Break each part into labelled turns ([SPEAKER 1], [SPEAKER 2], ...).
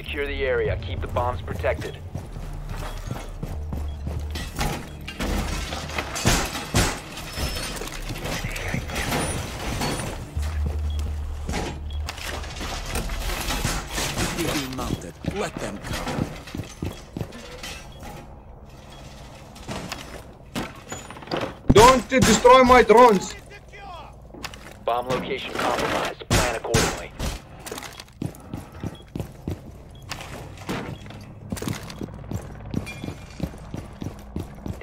[SPEAKER 1] Secure the area. Keep the bombs protected.
[SPEAKER 2] UAV mounted. Let them come.
[SPEAKER 3] Don't destroy my drones.
[SPEAKER 1] Bomb location compromised.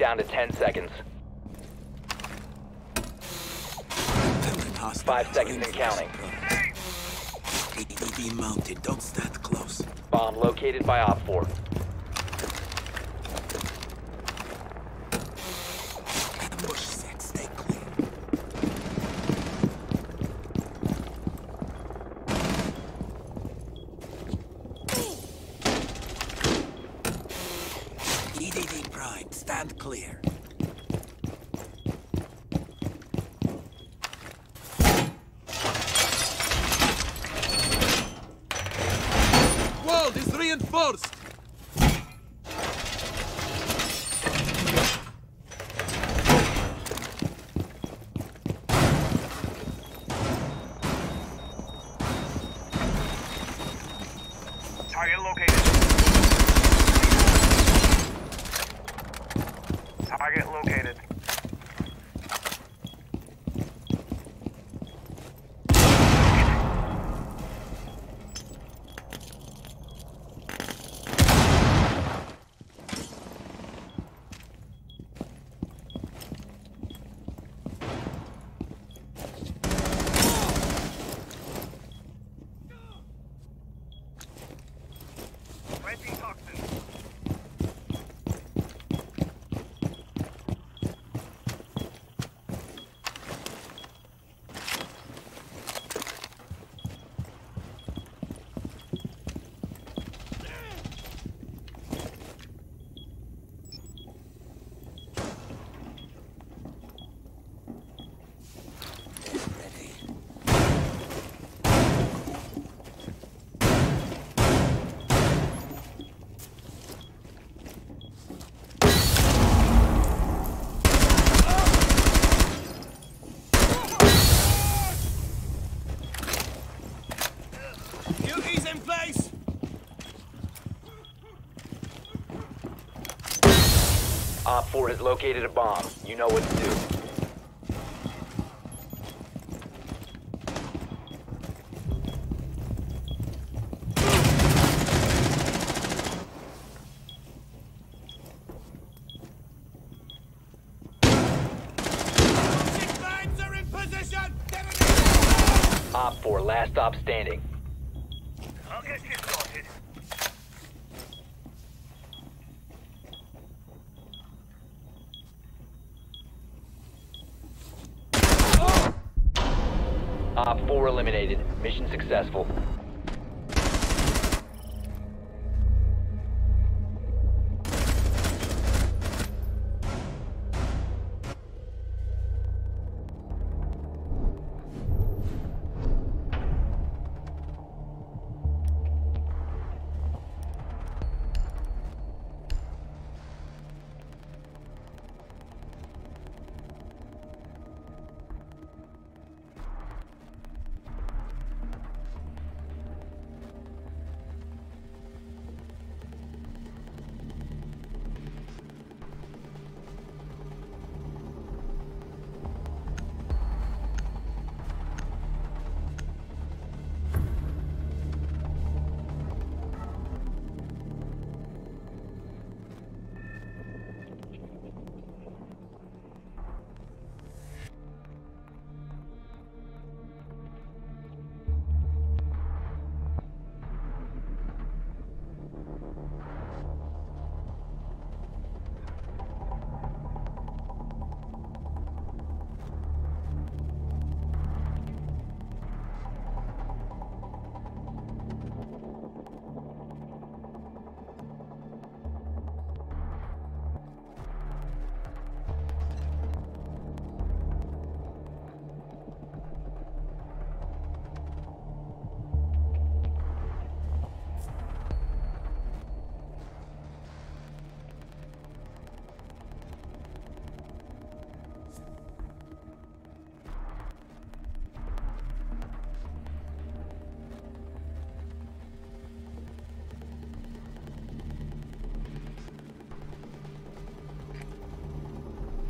[SPEAKER 1] Down to 10 seconds. Five seconds and counting.
[SPEAKER 2] UAV mounted. Don't stand close.
[SPEAKER 1] Bomb located by OPFOR. 4 has located a bomb. You know what to do. OPFOR, last stop standing.
[SPEAKER 4] I'll get you sorted.
[SPEAKER 1] OPFOR eliminated. Mission successful.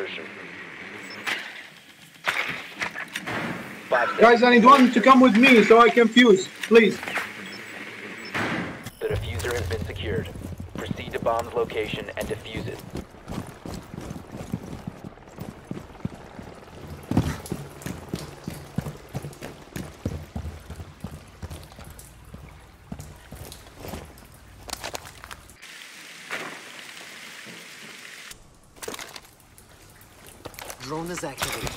[SPEAKER 1] Insertion.
[SPEAKER 3] Guys, I need one to come with me so I can fuse, please.
[SPEAKER 1] The defuser has been secured. Proceed to bomb's location and defuse it.
[SPEAKER 5] Is activated.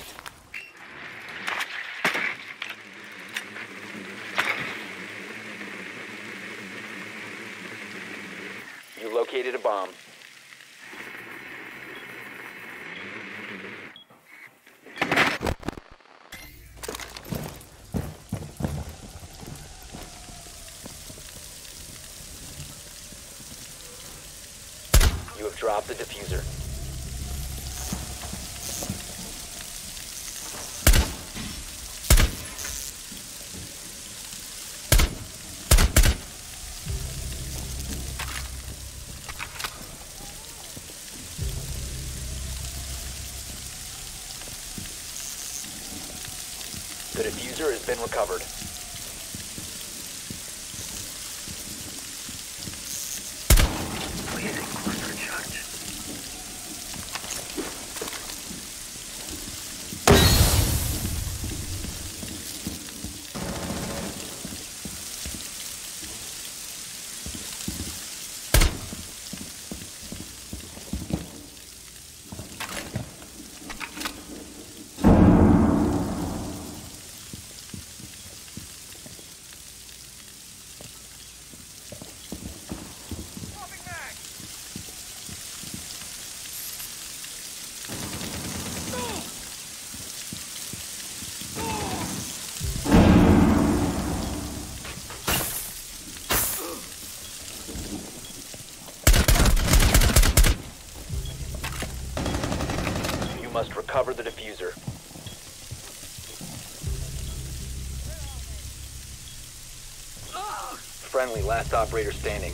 [SPEAKER 1] You located a bomb. You have dropped the defuser. The defuser has been recovered. Recover the defuser. Friendly, last operator standing.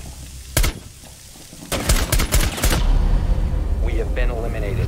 [SPEAKER 1] We have been eliminated.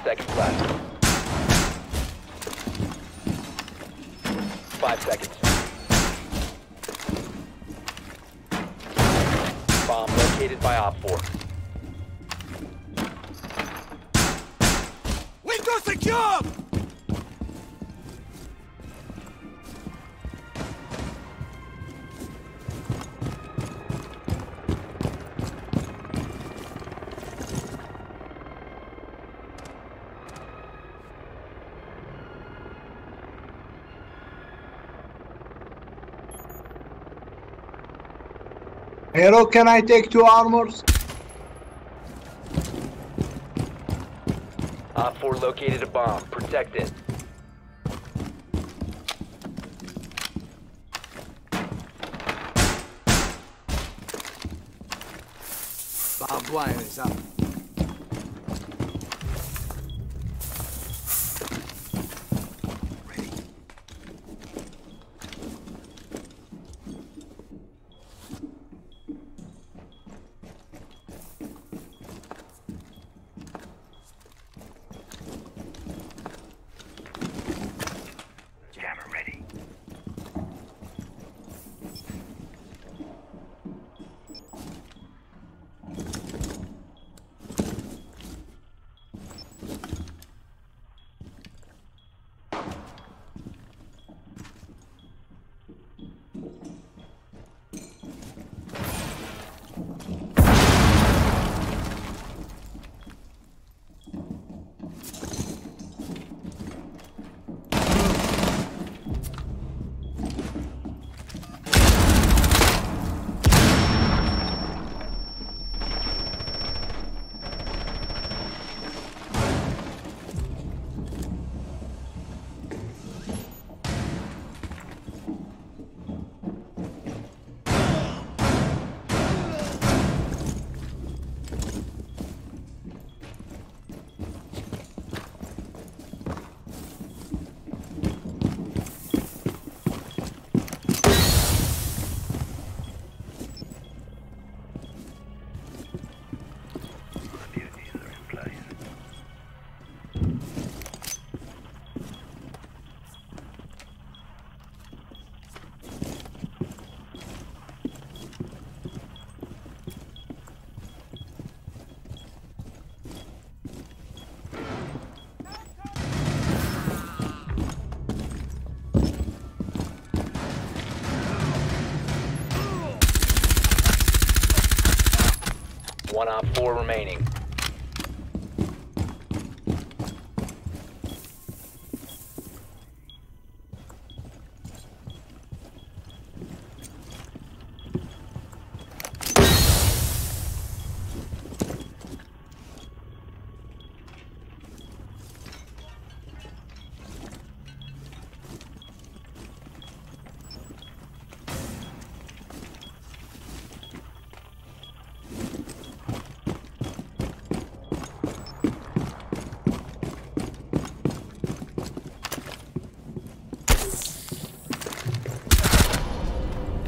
[SPEAKER 1] seconds left. Five seconds. Bomb located by Op 4.
[SPEAKER 3] Hero, can I take two armors?
[SPEAKER 1] OPFOR located a bomb. Protect it.
[SPEAKER 2] Barbed wire is up.
[SPEAKER 1] One Op 4 remaining.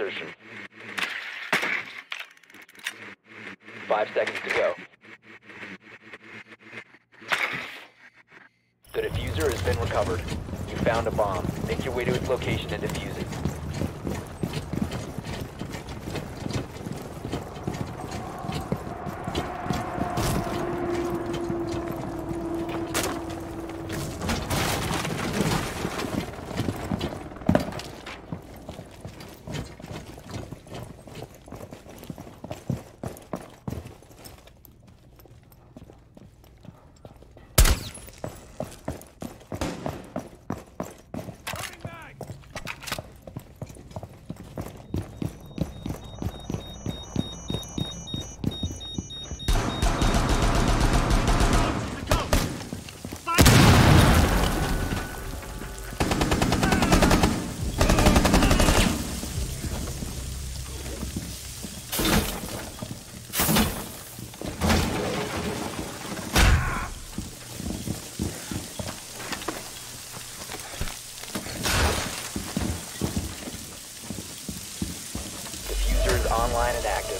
[SPEAKER 1] insertion. Five seconds to go. The defuser has been recovered. You found a bomb. Make your way to its location and defuse it. Online and active.